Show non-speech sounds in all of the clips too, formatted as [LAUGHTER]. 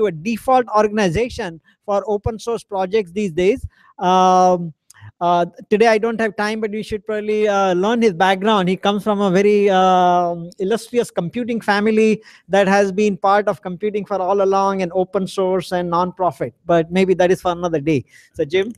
to a default organization for open source projects these days. Um, uh, today I don't have time, but we should probably uh, learn his background. He comes from a very uh, illustrious computing family that has been part of computing for all along and open source and nonprofit. But maybe that is for another day. So, Jim.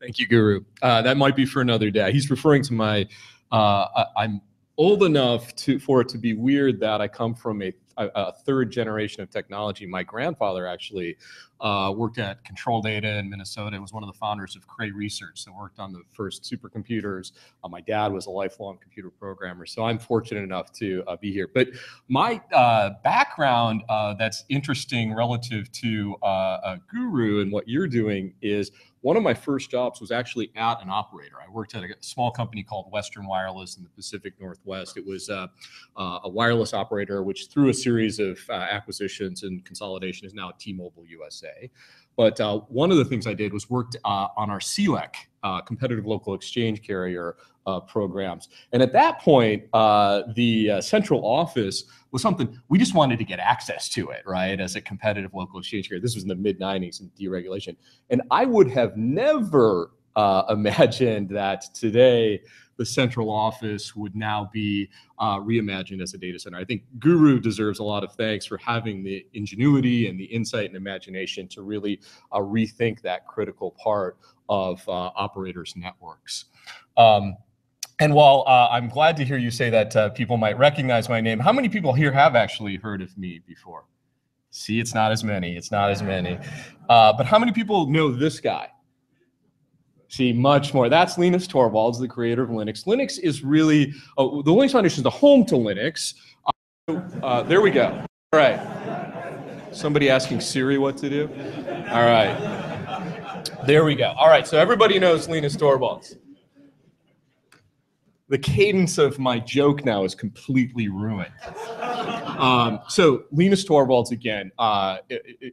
Thank you, Guru. Uh, that might be for another day. He's referring to my. Uh, I'm old enough to for it to be weird that I come from a a, third generation of technology. My grandfather actually uh, worked at Control Data in Minnesota and was one of the founders of Cray Research that worked on the first supercomputers. Uh, my dad was a lifelong computer programmer, so I'm fortunate enough to uh, be here. But my uh, background uh, that's interesting relative to uh, Guru and what you're doing is one of my first jobs was actually at an operator. I worked at a small company called Western Wireless in the Pacific Northwest. It was uh, uh, a wireless operator, which through a series of uh, acquisitions and consolidation is now T-Mobile USA. But uh, one of the things I did was worked uh, on our CLEC, uh, competitive local exchange carrier uh, programs. And at that point, uh, the uh, central office was something we just wanted to get access to it, right? As a competitive local exchange carrier. This was in the mid 90s and deregulation. And I would have never [LAUGHS] imagined that today the central office would now be uh, reimagined as a data center. I think Guru deserves a lot of thanks for having the ingenuity and the insight and imagination to really uh, rethink that critical part of uh, operators' networks. Um, and while uh, I'm glad to hear you say that uh, people might recognize my name, how many people here have actually heard of me before? See, it's not as many. It's not as many. Uh, but how many people know this guy? See much more. That's Linus Torvalds, the creator of Linux. Linux is really, oh, the Linux Foundation is the home to Linux. Uh, there we go. All right. Somebody asking Siri what to do? All right. There we go. All right, so everybody knows Linus Torvalds. The cadence of my joke now is completely ruined. Um, so Linus Torvalds again, uh,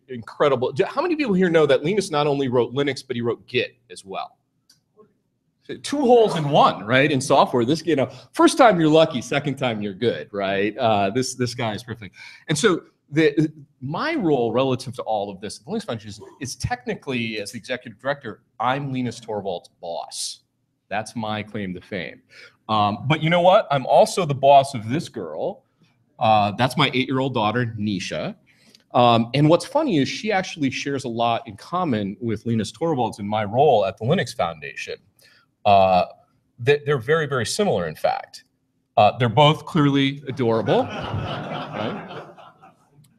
incredible. How many people here know that Linus not only wrote Linux, but he wrote Git as well? Two holes in one, right? In software, this you know, first time you're lucky, second time you're good, right? Uh, this this guy is perfect. And so the my role relative to all of this, the Linux Foundation is, technically as the executive director, I'm Linus Torvalds' boss. That's my claim to fame. Um, but you know what? I'm also the boss of this girl. Uh, that's my eight-year-old daughter, Nisha. Um, and what's funny is she actually shares a lot in common with Linus Torvalds in my role at the Linux Foundation. Uh, they're very, very similar, in fact. Uh, they're both clearly adorable. Right?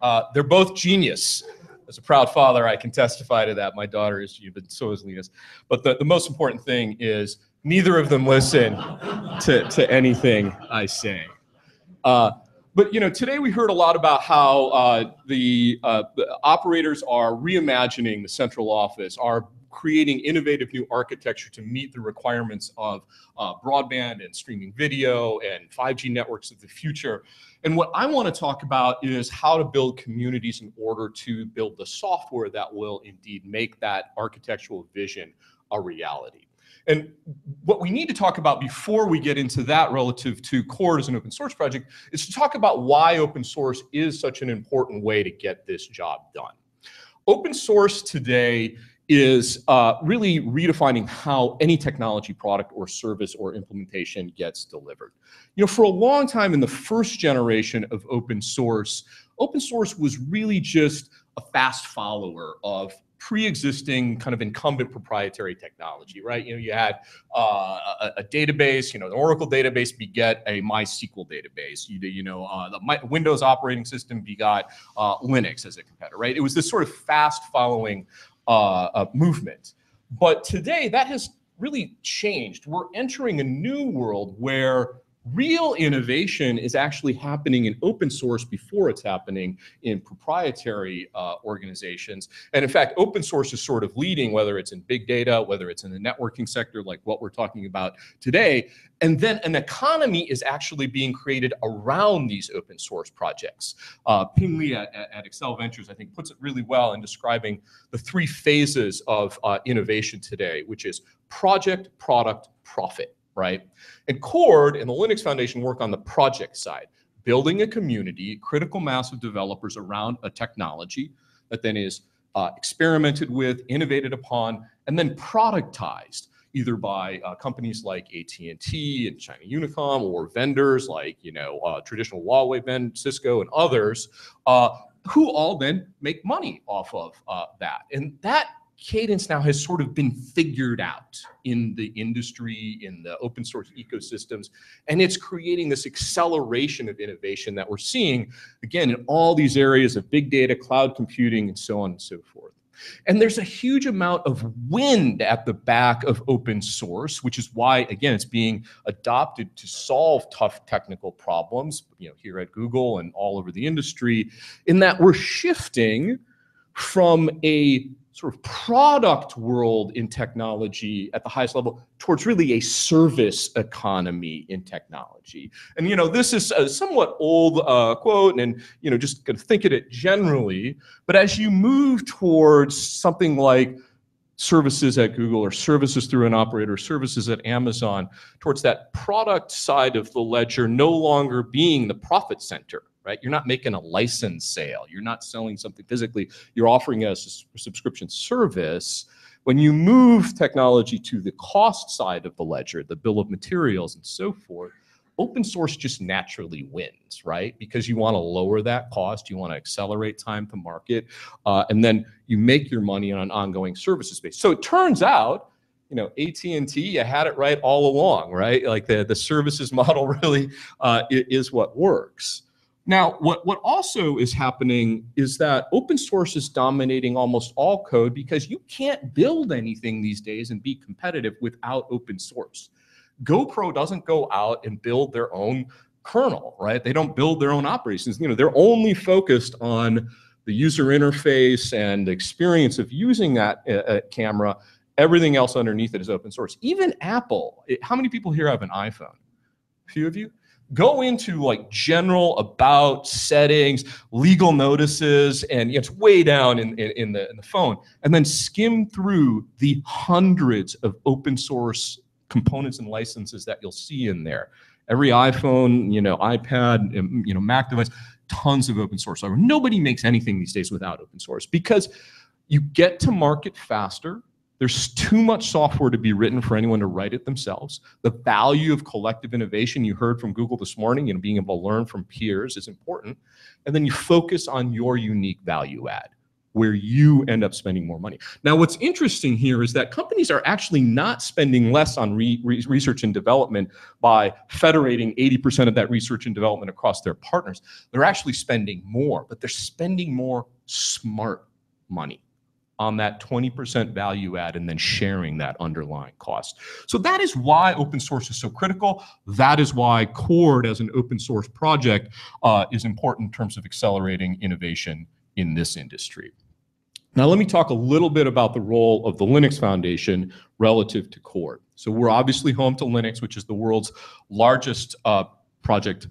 Uh, they're both genius. As a proud father, I can testify to that. My daughter is genius, but so is Linus. But the, the most important thing is neither of them listen to, to anything I say. Uh, but you know, today we heard a lot about how uh, the, uh, the, operators are reimagining the central office, are creating innovative new architecture to meet the requirements of uh, broadband and streaming video and 5G networks of the future. And what I want to talk about is how to build communities in order to build the software that will indeed make that architectural vision a reality. And what we need to talk about before we get into that relative to Cord as an open source project is to talk about why open source is such an important way to get this job done. Open source today is uh, really redefining how any technology product or service or implementation gets delivered. You know, for a long time in the first generation of open source, open source was really just a fast follower of pre-existing kind of incumbent proprietary technology, right? You know, you had uh, a, a, database, you know, the Oracle database beget a MySQL database. You, you know, uh, the My, Windows operating system begot uh, Linux as a competitor, right? It was this sort of fast following uh, movement. But today that has really changed. We're entering a new world where real innovation is actually happening in open source before it's happening in proprietary uh, organizations. And in fact, open source is sort of leading, whether it's in big data, whether it's in the networking sector, like what we're talking about today. And then an economy is actually being created around these open source projects. Uh, Ping Li at, at, Accel Ventures, I think, puts it really well in describing the three phases of uh, innovation today, which is project, product, profit right? And Cord and the Linux Foundation work on the project side, building a community, critical mass of developers around a technology that then is uh, experimented with, innovated upon, and then productized either by uh, companies like AT&T and China Unicom or vendors like you know uh, traditional Huawei, Ben, Cisco, and others, uh, who all then make money off of uh, that. And that cadence now has sort of been figured out in the industry, in the open source ecosystems, and it's creating this acceleration of innovation that we're seeing, again, in all these areas of big data, cloud computing, and so on and so forth. And there's a huge amount of wind at the back of open source, which is why, again, it's being adopted to solve tough technical problems, you know, here at Google and all over the industry, in that we're shifting from a sort of product world in technology at the highest level towards really a service economy in technology. And you know, this is a somewhat old uh, quote, and you know, just of think of it generally. But as you move towards something like services at Google or services through an operator, services at Amazon, towards that product side of the ledger no longer being the profit center right? You're not making a license sale. You're not selling something physically. You're offering a subscription service. When you move technology to the cost side of the ledger, the bill of materials and so forth, open source just naturally wins, right? Because you want to lower that cost, you want to accelerate time to market, uh, and then you make your money on an ongoing services base. So it turns out, you know, AT&T, you had it right all along, right? Like the, the services [LAUGHS] model really uh, is what works. Now, what, what also is happening is that open source is dominating almost all code because you can't build anything these days and be competitive without open source. GoPro doesn't go out and build their own kernel, right? They don't build their own operations. You know, they're only focused on the user interface and experience of using that uh, uh camera. Everything else underneath it is open source. Even Apple, it, how many people here have an iPhone? A few of you? Go into like general about settings, legal notices, and it's way down in, in, in, the, in the phone, and then skim through the hundreds of open source components and licenses that you'll see in there. Every iPhone, you know, iPad, um, you know, Mac device, tons of open source. Nobody makes anything these days without open source because you get to market faster there's too much software to be written for anyone to write it themselves. The value of collective innovation you heard from Google this morning, you know, being able to learn from peers is important. And then you focus on your unique value add where you end up spending more money. Now, what's interesting here is that companies are actually not spending less on re re research and development by federating 80% of that research and development across their partners. They're actually spending more, but they're spending more smart money on that 20% value add and then sharing that underlying cost. So that is why open source is so critical. That is why Cord as an open source project uh, is important in terms of accelerating innovation in this industry. Now let me talk a little bit about the role of the Linux Foundation relative to Cord. So we're obviously home to Linux, which is the world's largest uh, project,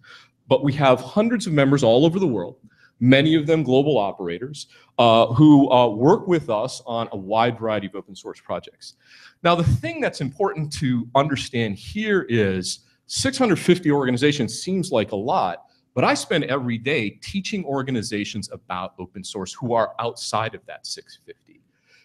but we have hundreds of members all over the world many of them global operators, uh, who uh, work with us on a wide variety of open source projects. Now, the thing that's important to understand here is 650 organizations seems like a lot, but I spend every day teaching organizations about open source who are outside of that 650.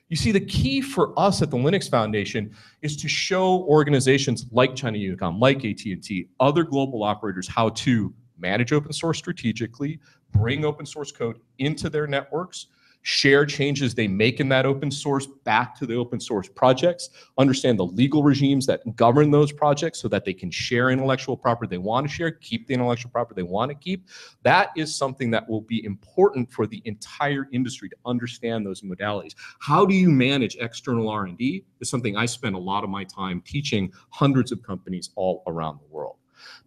You see, the key for us at the Linux Foundation is to show organizations like China Unicom, like AT&T, other global operators how to manage open source strategically, bring open source code into their networks, share changes they make in that open source back to the open source projects, understand the legal regimes that govern those projects so that they can share intellectual property they want to share, keep the intellectual property they want to keep. That is something that will be important for the entire industry to understand those modalities. How do you manage external R&D is something I spend a lot of my time teaching hundreds of companies all around the world.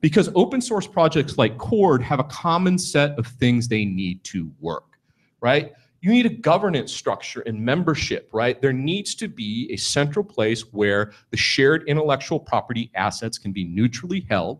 Because open source projects like Cord have a common set of things they need to work, right? You need a governance structure and membership, right? There needs to be a central place where the shared intellectual property assets can be neutrally held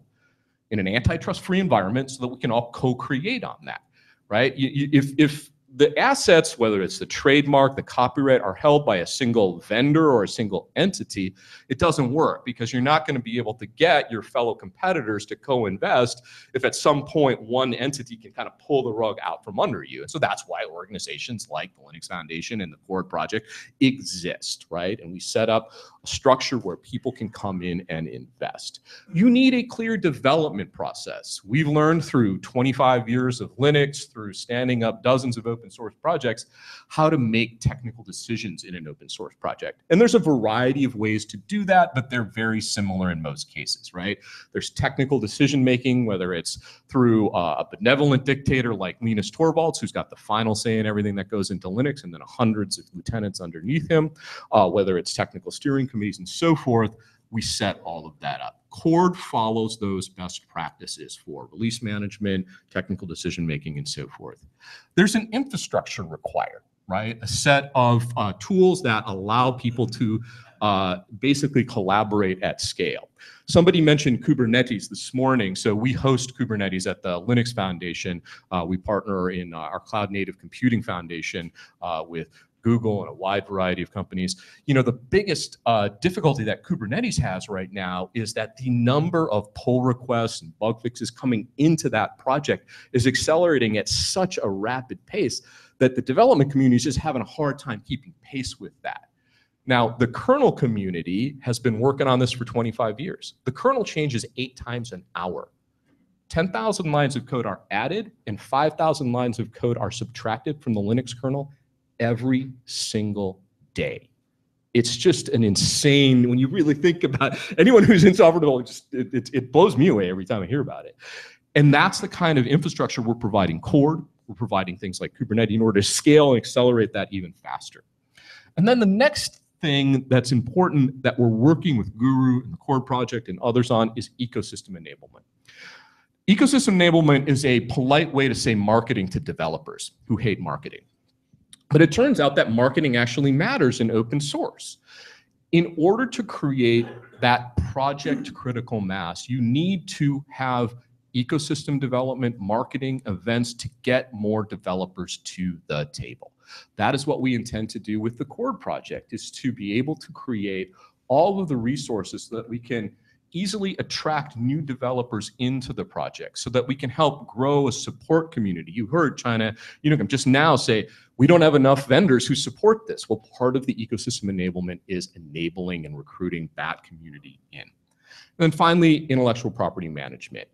in an antitrust free environment so that we can all co-create on that, right? If, if the assets, whether it's the trademark, the copyright, are held by a single vendor or a single entity, it doesn't work because you're not going to be able to get your fellow competitors to co-invest if at some point one entity can kind of pull the rug out from under you. And so that's why organizations like the Linux Foundation and the Cord Project exist, right? And we set up structure where people can come in and invest. You need a clear development process. We've learned through 25 years of Linux, through standing up dozens of open source projects, how to make technical decisions in an open source project. And there's a variety of ways to do that, but they're very similar in most cases, right? There's technical decision making, whether it's through uh, a benevolent dictator like Linus Torvalds, who's got the final say in everything that goes into Linux, and then hundreds of lieutenants underneath him, uh, whether it's technical steering committees and so forth, we set all of that up. Cord follows those best practices for release management, technical decision making, and so forth. There's an infrastructure required, right? A set of uh, tools that allow people to uh, basically collaborate at scale. Somebody mentioned Kubernetes this morning. So we host Kubernetes at the Linux Foundation. Uh, we partner in uh, our Cloud Native Computing Foundation uh, with Google and a wide variety of companies. You know, the biggest uh, difficulty that Kubernetes has right now is that the number of pull requests and bug fixes coming into that project is accelerating at such a rapid pace that the development community is just having a hard time keeping pace with that. Now, the kernel community has been working on this for 25 years. The kernel changes eight times an hour. 10,000 lines of code are added and 5,000 lines of code are subtracted from the Linux kernel every single day. It's just an insane, when you really think about [LAUGHS] anyone who's in software development, just, it, it, it blows me away every time I hear about it. And that's the kind of infrastructure we're providing Cord, we're providing things like Kubernetes in order to scale and accelerate that even faster. And then the next thing that's important that we're working with Guru and the Cord Project and others on is ecosystem enablement. Ecosystem enablement is a polite way to say marketing to developers who hate marketing. But it turns out that marketing actually matters in open source. In order to create that project critical mass, you need to have ecosystem development, marketing, events to get more developers to the table. That is what we intend to do with the Cord project, is to be able to create all of the resources so that we can easily attract new developers into the project so that we can help grow a support community. You heard China Unicom just now say, we don't have enough vendors who support this. Well, part of the ecosystem enablement is enabling and recruiting that community in. And then finally, intellectual property management.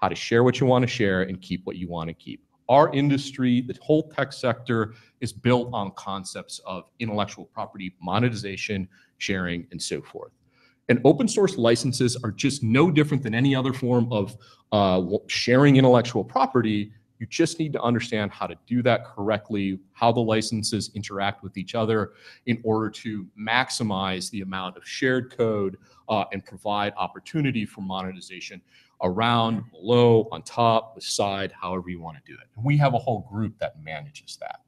How to share what you want to share and keep what you want to keep. Our industry, the whole tech sector, is built on concepts of intellectual property monetization, sharing, and so forth. And open source licenses are just no different than any other form of uh, sharing intellectual property. You just need to understand how to do that correctly, how the licenses interact with each other in order to maximize the amount of shared code uh, and provide opportunity for monetization around, below, on top, beside, however you want to do it. We have a whole group that manages that.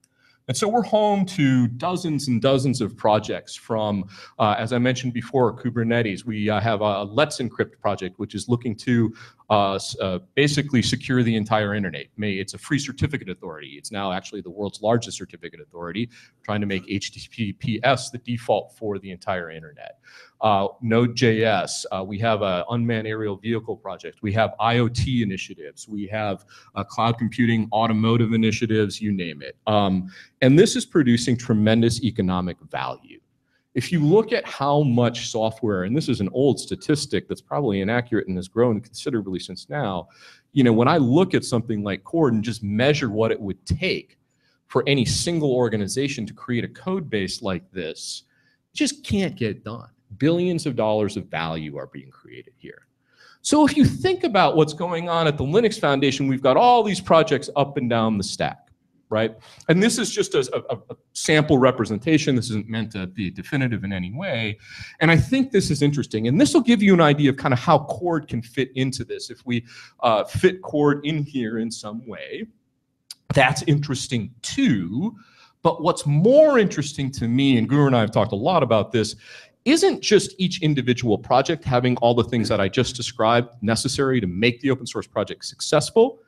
And so we're home to dozens and dozens of projects from, uh, as I mentioned before, Kubernetes. We uh, have a Let's Encrypt project, which is looking to uh, uh, basically secure the entire internet. It's a free certificate authority. It's now actually the world's largest certificate authority, trying to make HTTPS the default for the entire internet. Uh, Node.js, uh, we have an unmanned aerial vehicle project. We have IoT initiatives. We have cloud computing, automotive initiatives, you name it. Um, and this is producing tremendous economic value if you look at how much software, and this is an old statistic that's probably inaccurate and has grown considerably since now, you know, when I look at something like Cord and just measure what it would take for any single organization to create a code base like this, just can't get done. Billions of dollars of value are being created here. So if you think about what's going on at the Linux Foundation, we've got all these projects up and down the stack right? And this is just a, a, a, sample representation. This isn't meant to be definitive in any way. And I think this is interesting. And this will give you an idea of kind of how Cord can fit into this. If we uh, fit Cord in here in some way, that's interesting too. But what's more interesting to me, and Guru and I have talked a lot about this, isn't just each individual project having all the things that I just described necessary to make the open source project successful,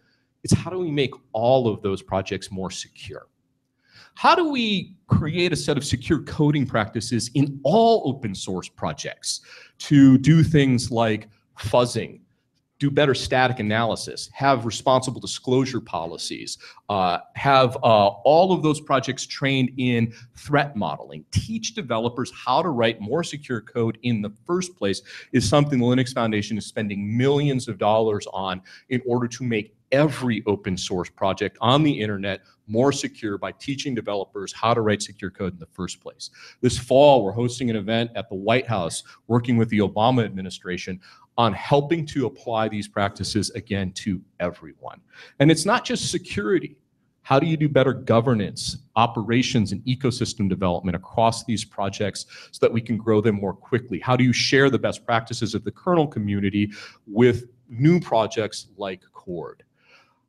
it's how do we make all of those projects more secure? how do we create a set of secure coding practices in all open source projects to do things like fuzzing, do better static analysis, have responsible disclosure policies, uh, have uh, all of those projects trained in threat modeling, teach developers how to write more secure code in the first place is something the Linux Foundation is spending millions of dollars on in order to make every open source project on the internet more secure by teaching developers how to write secure code in the first place. This fall, we're hosting an event at the White House working with the Obama administration on helping to apply these practices again to everyone. And it's not just security. How do you do better governance, operations, and ecosystem development across these projects so that we can grow them more quickly? How do you share the best practices of the kernel community with new projects like Cord?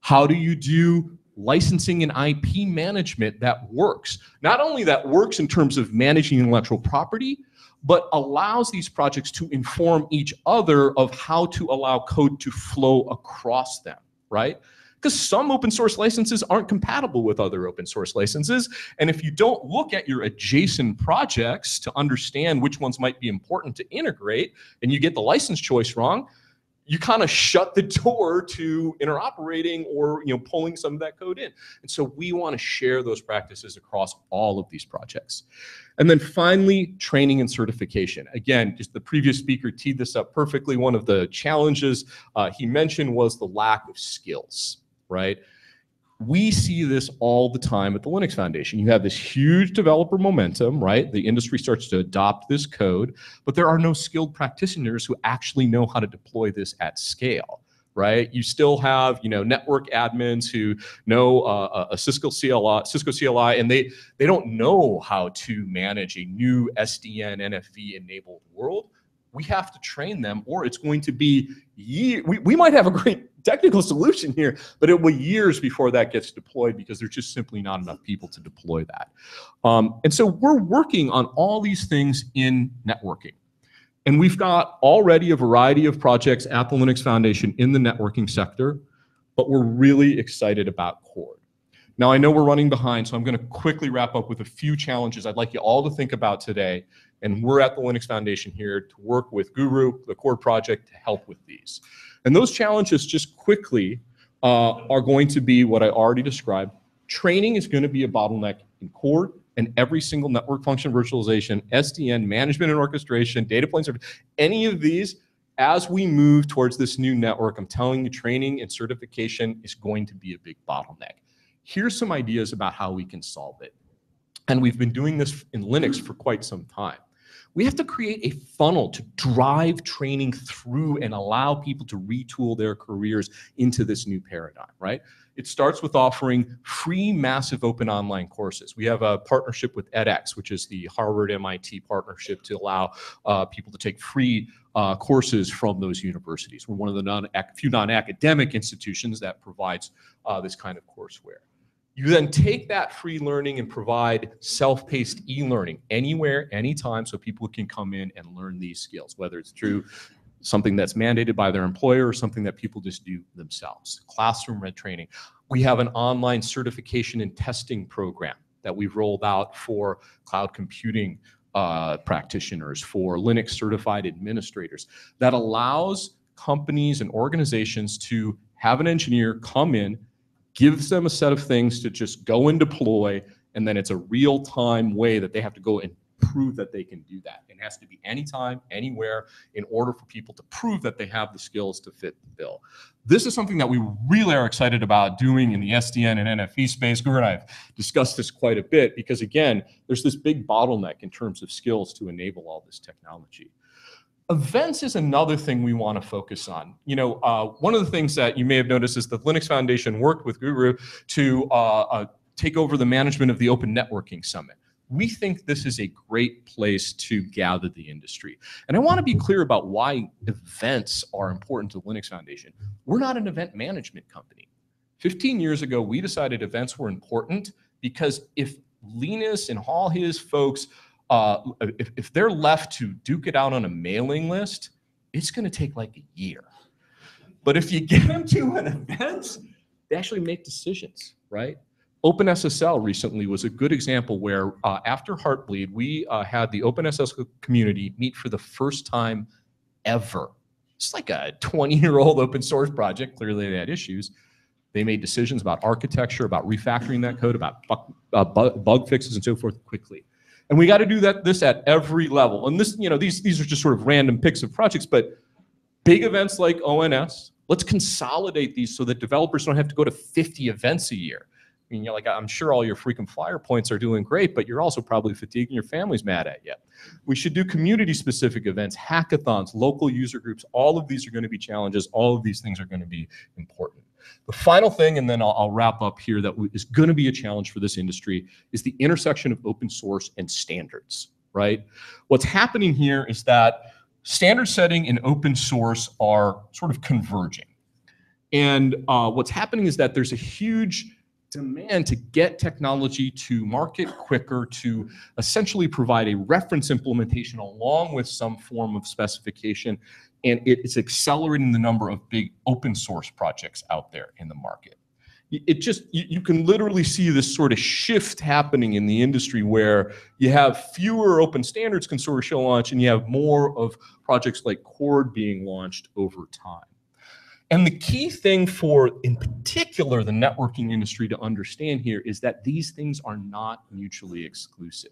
How do you do licensing and IP management that works? Not only that works in terms of managing intellectual property, but allows these projects to inform each other of how to allow code to flow across them, right? Because some open source licenses aren't compatible with other open source licenses. And if you don't look at your adjacent projects to understand which ones might be important to integrate and you get the license choice wrong, you kind of shut the [LAUGHS] door to interoperating or you know pulling some of that code in. And so we want to share those practices across all of these projects. And then finally, training and certification. Again, just the previous speaker teed this up perfectly. One of the challenges uh, he mentioned was the lack of skills, right? We see this all the time at the Linux Foundation. You have this huge developer momentum, right? The industry starts to adopt this code, but there are no skilled practitioners who actually know how to deploy this at scale. Right, you still have you know network admins who know uh, a Cisco CLI, Cisco CLI, and they they don't know how to manage a new SDN NFV enabled world we have to train them or it's going to be year we, we might have a great [LAUGHS] technical solution here but it will years before that gets deployed because there's just simply not enough people to deploy that. Um, and so we're working on all these things in networking. And we've got already a variety of projects at the linux foundation in the networking sector but we're really excited about cord now i know we're running behind so i'm going to quickly wrap up with a few challenges i'd like you all to think about today and we're at the Linux Foundation here to work with Guru, the Cord project, to help with these. And those challenges just quickly uh, are going to be what I already described. Training is going to be a bottleneck in Cord and every single network function virtualization, SDN, management and orchestration, data plane service, any of these, as we move towards this new network, I'm telling you, training and certification is going to be a big bottleneck. Here's some ideas about how we can solve it. And we've been doing this in Linux for quite some time we have to create a funnel to drive training through and allow people to retool their careers into this new paradigm, right? It starts with offering free, massive open online courses. We have a partnership with edX, which is the Harvard MIT partnership to allow uh, people to take free uh, courses from those universities. We're one of the non few non-academic institutions that provides uh, this kind of courseware. You then take that free learning and provide self-paced e-learning anywhere, anytime, so people can come in and learn these skills, whether it's through something that's mandated by their employer or something that people just do themselves. Classroom red training. We have an online certification and testing program that we've rolled out for cloud computing uh, practitioners, for Linux certified administrators, that allows companies and organizations to have an engineer come in, gives them a set of things to just go and deploy, and then it's a real time way that they have to go and prove that they can do that. It has to be anytime, anywhere, in order for people to prove that they have the skills to fit the bill. This is something that we really are excited about doing in the SDN and NFV space. Guru and I have discussed this quite a bit because, again, there's this big bottleneck in terms of skills to enable all this technology. Events is another thing we want to focus on. You know, uh, one of the things that you may have noticed is the Linux Foundation worked with Guru to uh, uh, take over the management of the Open Networking Summit. We think this is a great place to gather the industry. And I want to be clear about why events are important to the Linux Foundation. We're not an event management company. 15 years ago, we decided events were important because if Linus and all his folks uh, if, if they're left to duke it out on a mailing list, it's going to take like a year. But if you get them to an event, they actually make decisions, right? OpenSSL recently was a good example where uh, after Heartbleed, we uh, had the OpenSSL community meet for the first time ever. It's like a 20 year old open source project. Clearly, they had issues. They made decisions about architecture, about refactoring that code, about bug, uh, bug fixes, and so forth quickly. And we got to do that this at every level. And this, you know, these these are just sort of random picks of projects, but big events like ONS, let's consolidate these so that developers don't have to go to 50 events a year. I mean, you're like, I'm sure all your frequent flyer points are doing great, but you're also probably fatigued and your family's mad at you. We should do community specific events, hackathons, local user groups. All of these are going to be challenges. All of these things are going to be important. The final thing, and then I'll, I'll wrap up here, that is going to be a challenge for this industry is the intersection of open source and standards, right? What's happening here is that standard setting and open source are sort of converging. And uh, what's happening is that there's a huge demand to get technology to market quicker to essentially provide a reference implementation along with some form of specification. And it's accelerating the number of big open source projects out there in the market. It just you, can literally see this sort of shift happening in the industry where you have fewer open standards consortia launch and you have more of projects like CORD being launched over time and the key thing for, in particular, the networking industry to understand here is that these things are not mutually exclusive.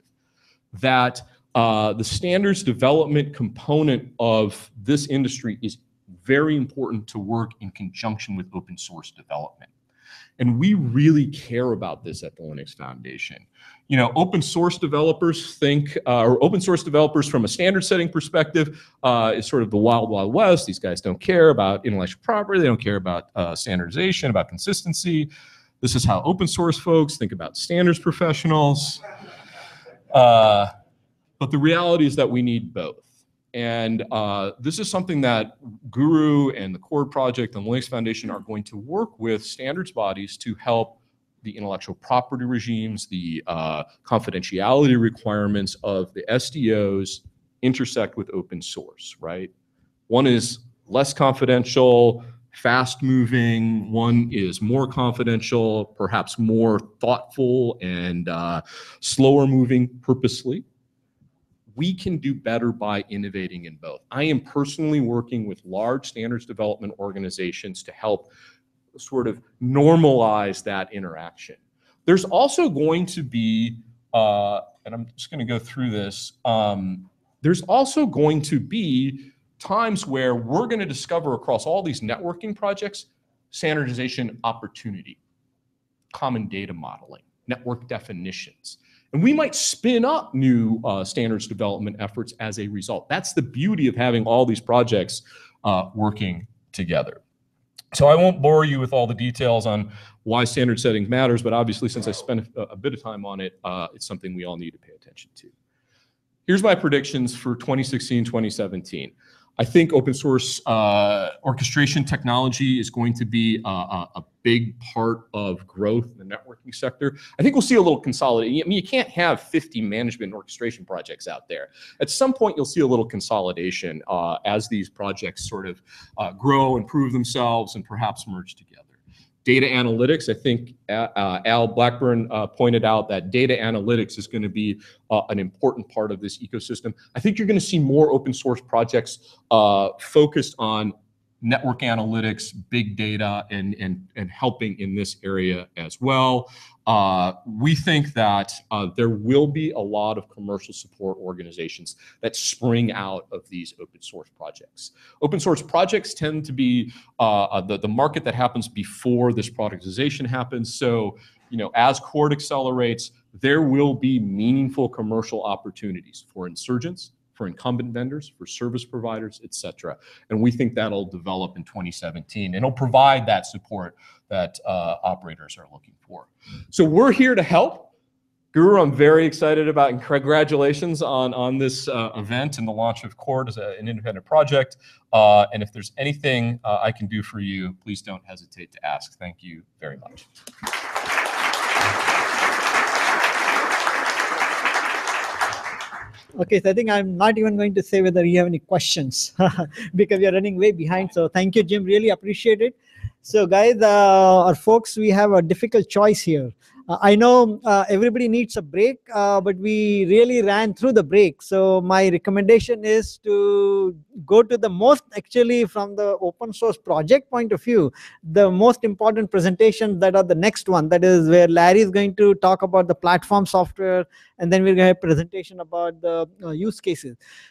That uh, the standards development component of this industry is very important to work in conjunction with open source development. And we really care about this at the Linux Foundation. You know, open source developers think, uh, or open source developers from a standard setting perspective uh, is sort of the wild, wild west. These guys don't care about intellectual property. They don't care about uh, standardization, about consistency. This is how open source folks think about standards professionals. Uh, but the reality is that we need both. And uh, this is something that Guru and the Cord Project and the Linux Foundation are going to work with standards bodies to help the intellectual property regimes, the uh, confidentiality requirements of the SDOs intersect with open source, right? One is less confidential, fast moving, one is more confidential, perhaps more thoughtful and uh, slower moving purposely we can do better by innovating in both. I am personally working with large standards development organizations to help sort of normalize that interaction. There's also going to be, uh, and I'm just going to go through this, um, there's also going to be times where we're going to discover across all these networking projects standardization opportunity, common data modeling, network definitions. And we might spin up new uh, standards development efforts as a result. That's the beauty of having all these projects uh, working together. So I won't bore you with all the details on why standard setting matters, but obviously since I spent a, a bit of time on it, uh, it's something we all need to pay attention to. Here's my predictions for 2016, 2017. I think open source uh, orchestration technology is going to be a, a, a, big part of growth in the networking sector. I think we'll see a little consolidation. I mean, you can't have 50 management orchestration projects out there. At some point, you'll see a little consolidation uh, as these projects sort of uh, grow and prove themselves and perhaps merge together data analytics. I think uh, uh, Al Blackburn uh, pointed out that data analytics is going to be uh, an important part of this ecosystem. I think you're going to see more open source projects focused on network analytics, big data, and, and, and helping in this area as well. Uh, we think that uh, there will be a lot of commercial support organizations that spring out of these open source projects. Open source projects tend to be uh, uh the, the market that happens before this productization happens. So, you know, as Cord accelerates, there will be meaningful commercial opportunities for insurgents, for incumbent vendors, for service providers, et cetera. And we think that'll develop in 2017 and it'll provide that support that uh, operators are looking for. So we're here to help. Guru, I'm very excited about and congratulations on, on this uh, event and the launch of Cord as a, an independent project. Uh, and if there's anything uh, I can do for you, please don't hesitate to ask. Thank you very much. Okay, so I think I'm not even going to say whether you have any questions [LAUGHS] because we are running way behind. So thank you, Jim. Really appreciate it. So guys, uh, our folks, we have a difficult choice here. Uh, I know uh, everybody needs a break, uh, but we really ran through the break. So my recommendation is to go to the most actually from the open source project point of view, the most important presentations that are the next one. That is where Larry is going to talk about the platform software, and then we're going to have a presentation about the uh, use cases.